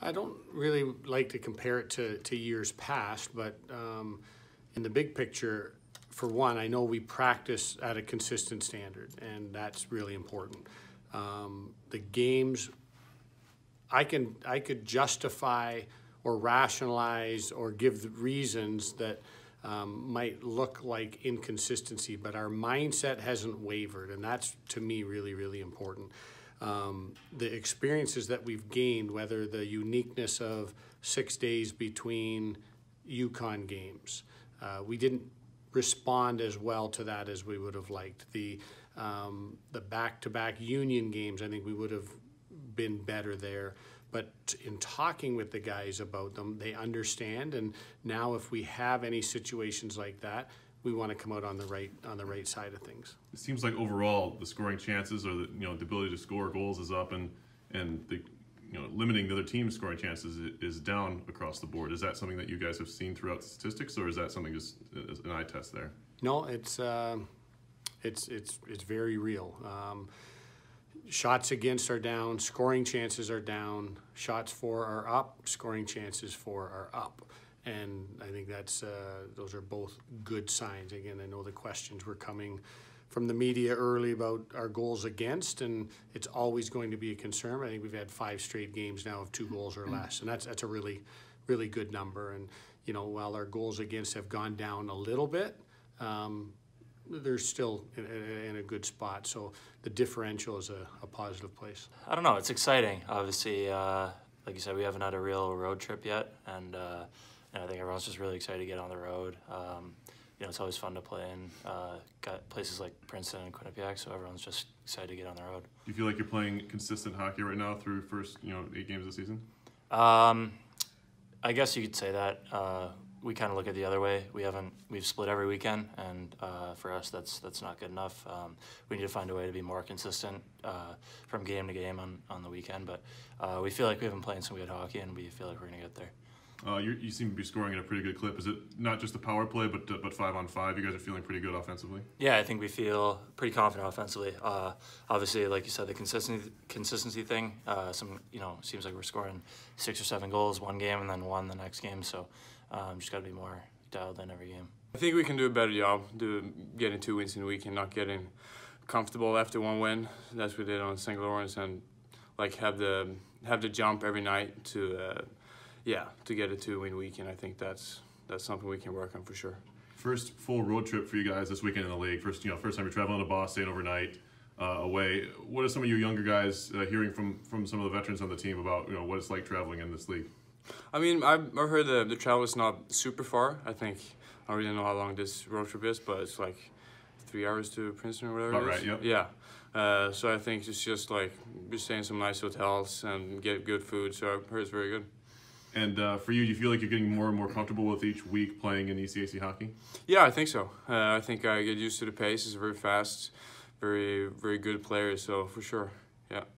I don't really like to compare it to, to years past, but um, in the big picture, for one, I know we practice at a consistent standard, and that's really important. Um, the games, I can I could justify or rationalize or give the reasons that um, might look like inconsistency, but our mindset hasn't wavered, and that's to me really really important um, the experiences that we've gained, whether the uniqueness of six days between UConn games. Uh, we didn't respond as well to that as we would have liked. The um, the back-to-back union games, I think we would have been better there. But in talking with the guys about them, they understand. And now, if we have any situations like that, we want to come out on the right on the right side of things. It seems like overall the scoring chances or the you know the ability to score goals is up and and the you know limiting the other team's scoring chances is down across the board. Is that something that you guys have seen throughout statistics, or is that something just an eye test there? No, it's uh, it's it's it's very real. Um, shots against are down, scoring chances are down, shots for are up, scoring chances for are up. And I think that's uh, those are both good signs. Again, I know the questions were coming from the media early about our goals against, and it's always going to be a concern. I think we've had five straight games now of two goals or less, and that's that's a really, really good number. And you know, while our goals against have gone down a little bit, um, they're still in, in, a good spot. So the differential is a, a, positive place. I don't know. It's exciting. Obviously, uh, like you said, we haven't had a real road trip yet, and. Uh, and I think everyone's just really excited to get on the road. Um, you know, it's always fun to play in uh, got places like Princeton and Quinnipiac, so everyone's just excited to get on the road. Do you feel like you're playing consistent hockey right now through first, you know, eight games of the season? Um, I guess you could say that. Uh, we kind of look at the other way. We haven't we've split every weekend, and uh, for us that's that's not good enough. Um, we need to find a way to be more consistent uh, from game to game on, on the weekend. But uh, we feel like we have been playing some good hockey, and we feel like we're gonna get there. Uh, you seem to be scoring at a pretty good clip. Is it not just the power play, but uh, but five on five? You guys are feeling pretty good offensively. Yeah, I think we feel pretty confident offensively. Uh, obviously, like you said, the consistency consistency thing. Uh, some you know seems like we're scoring six or seven goals one game and then one the next game. So um, just got to be more dialed in every game. I think we can do a better job do getting two wins in a week and not getting comfortable after one win. That's what we did on St. Lawrence and like have the have the jump every night to uh, yeah, to get a two-win weekend, I think that's that's something we can work on for sure. First full road trip for you guys this weekend in the league. First, you know, first time you're traveling to Boston, overnight uh, away. What are some of you younger guys uh, hearing from from some of the veterans on the team about you know what it's like traveling in this league? I mean, I've, I've heard the the travel is not super far. I think I don't really know how long this road trip is, but it's like three hours to Princeton or whatever. About right. Yep. Yeah. Uh, so I think it's just like we're staying in some nice hotels and get good food. So I've heard it's very good. And uh, for you, do you feel like you're getting more and more comfortable with each week playing in ECAC hockey? Yeah, I think so. Uh, I think I get used to the pace. It's very fast, very very good player. So for sure, yeah.